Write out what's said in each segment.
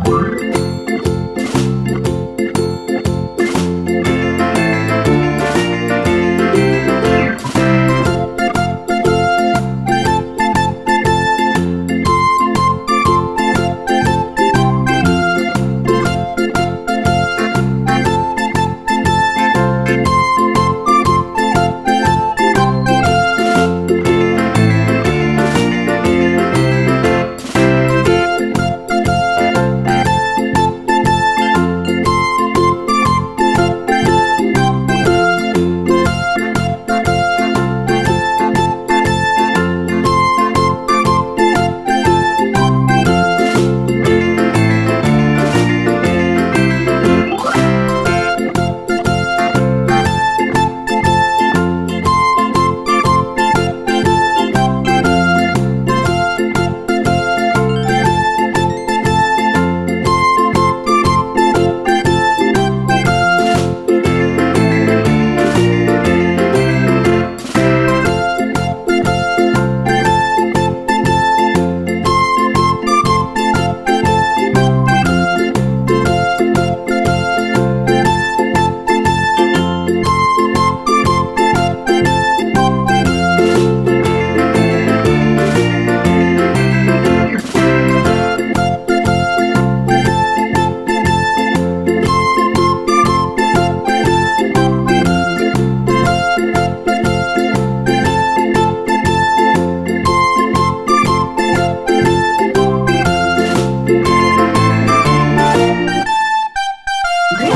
Bye.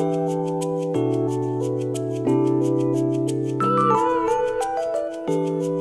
Thank you.